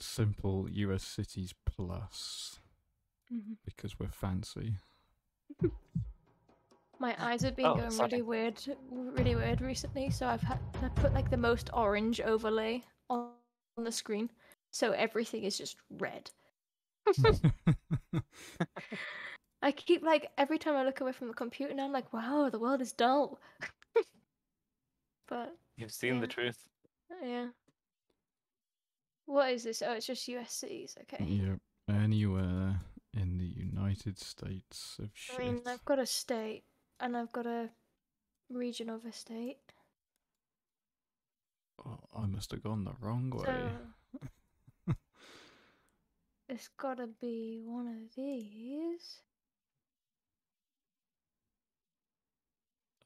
simple US cities plus Mhm. because we're fancy. My eyes have been Oh, going sorry. really weird, really weird recently. So I've had I put like the most orange overlay on, on the screen, so everything is just red. I keep like every time I look away from the computer, now I'm like, wow, the world is dull. but You've seen the truth. yeah, what is this? Oh, it's just US cities. Okay. yep. Anywhere in the United States of shit. I mean, I've got a state and I've got a region of a state. Oh, I must have gone the wrong way. So it's gotta be one of these.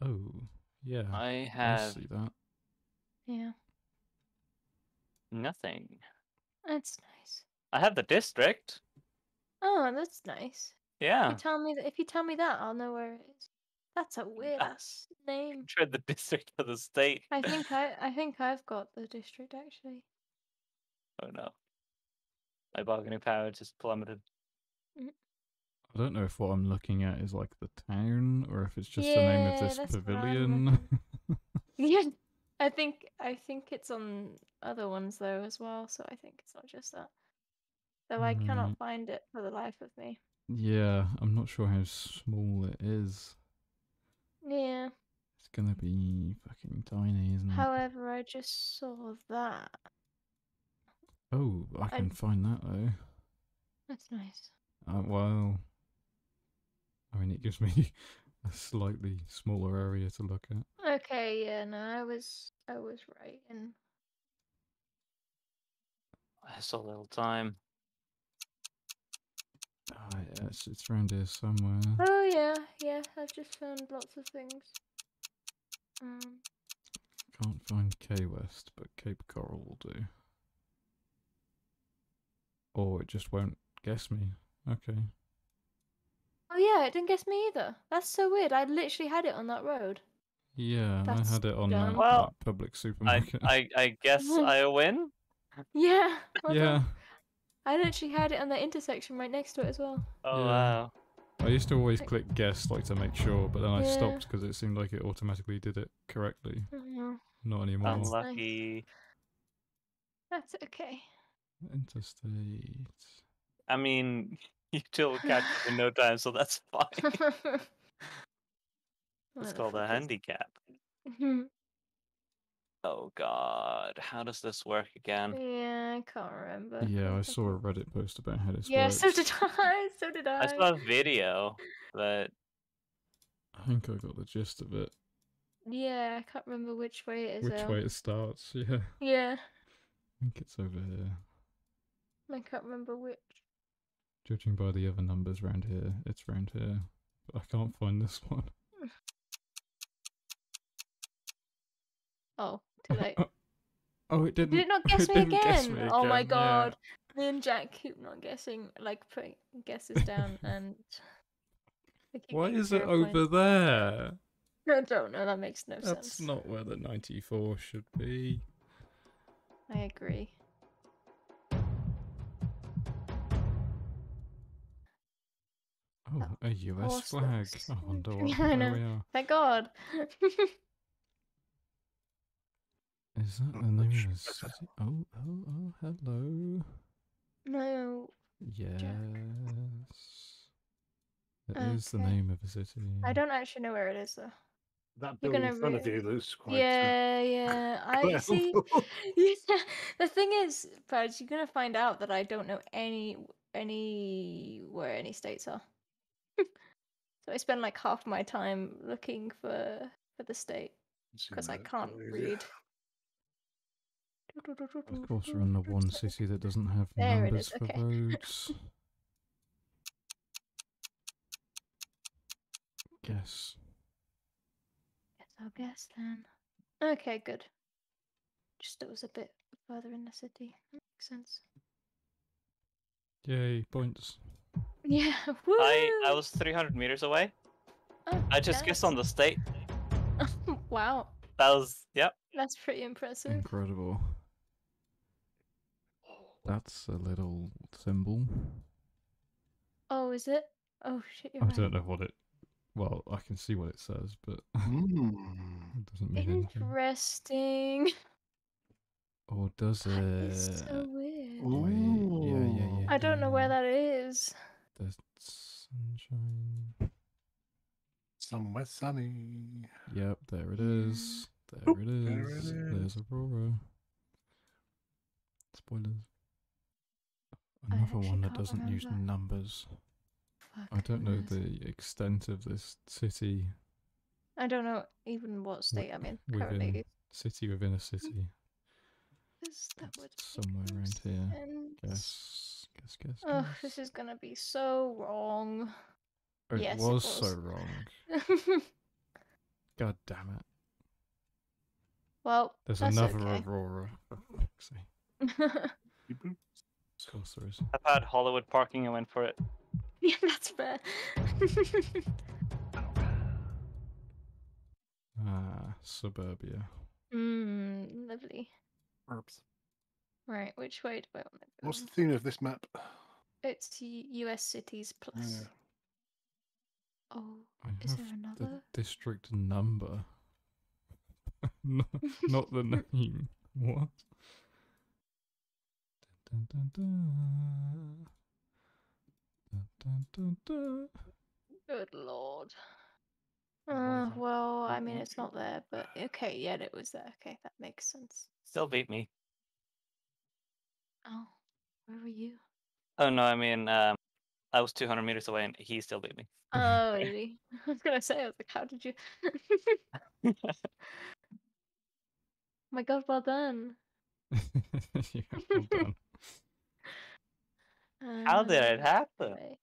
Oh, yeah. I have. I see that. Yeah, nothing. That's nice. I have the district. Oh, that's nice. Yeah. If Yeah. you tell me that, if you tell me that, I'll know where it is. That's a weird ass name. Trade the district for the state. I think I, I think I've got the district actually. Oh no. My bargaining power just plummeted. Mm. I don't know if what I'm looking at is like the town or if it's just the name of this that's what I'm pavilion. Yeah, I think I think it's on other ones though as well. So I think it's not just that. Though I cannot find it for the life of me. yeah, I'm not sure how small it is. Yeah. It's gonna be fucking tiny, isn't it? However, I just saw that. Oh, I I- can find that though. That's nice. Uh, well, I mean, it gives me a slightly smaller area to look at. Okay, yeah, no, I was I was right. And I saw little time. Ah, yeah, it's, it's around here somewhere. oh yeah, yeah, I've just found lots of things. Um, Can't find Key West, but Cape Coral will do. Or it just won't guess me. Okay. It didn't guess me either. That's so weird. I literally had it on that road. Yeah, That's I had it on that. Well, that Publix supermarket. I I guess I win. Yeah. well done. yeah, I literally had it on the intersection right next to it as well. Oh Yeah. wow. I used to always click guess like to make sure, but then I Yeah. stopped because it seemed like it automatically did it correctly. Mhm. Not anymore. Unlucky. That's okay. Interstate. I mean, you two will catch it in no time, so that's fine. It's called a handicap. handicap. Oh god, how does this work again? yeah, I can't remember. Yeah, I saw a Reddit post about how this Yeah, works. so did I. So did I. I saw a video, but I think I got the gist of it. Yeah, I can't remember which way it is. Which though. way it starts, yeah. Yeah. I think it's over here. I can't remember which. Judging by the other numbers round here, it's round here. But I can't find this one. Oh, too late. Oh, it didn't. Did it not guess me didn't again? guess me Oh my again, yeah. god. Me and Jack keep not guessing, like putting guesses down, and Why is it over points. there? I don't know. That makes no That's sense. That's not where the 94 should be. I agree. Oh, a US horse flag. looks I wonder interesting. what, I where know. we are. Thank God. Is that oh, the oh, name of the city? Oh, oh, oh, hello. no, Yes. It is the name of a city. I don't actually know where it is though. That You're gonna in front of you looks quite. Yeah, yeah. I see. Yeah, the thing is, Pudge, you're gonna find out that I don't know any any where any states are. So I spend like half my time looking for for the state because I can't for read. Of course, we're in the one city that doesn't have There numbers is, for okay. roads. Guess. Guess I'll guess then. Okay, good. Just it was a bit further in the city. Makes sense. Yay, points. Yeah. I I was 300 meters away. Oh, I just guessed on the state. wow, That was yep. that's pretty impressive. Incredible. That's a little symbol. Oh, is it? Oh shit, you're I right. don't know what it. Well, I can see what it says, but Mm. it doesn't mean anything. Interesting. Or does That is it? so weird. Wait, yeah, yeah, yeah. I don't know where that is. The sunshine. Somewhere sunny. Yep, there it is. There Oop, it there it is. There's. Aurora. Spoilers. Another one that can't doesn't use numbers. Fuck I don't know the extent of this city. I don't know even what state I'm in within- currently. City within a city. That would somewhere no around here. sense. Guess, guess, guess. Oh, this is gonna be so wrong. Oh, it, yes, it was so wrong. God damn it. well, There's that's another okay. Aurora. for fuck's sake. Of course there is. I've had Hollywood parking. I went for it. yeah, that's fair. Ah, suburbia. mm, lovely. Herbs. Right, which way do I want to go? What's the theme of this map? It's U.S. cities plus. Yeah. Oh, I is have there the another? district number. not, not the name. What? Dun, dun, dun, dun. Dun, dun, dun, dun. Good lord. Uh, well, I mean, it's not there, but okay, yeah, it was there. Okay, that makes sense. Still beat me. Oh, where were you? Oh no, I mean, um, I was 200 meters away and he still beat me. Oh, really? I was gonna say, I was like, how did you? My God, well done. yeah, well done. How did it Uh, happen? right.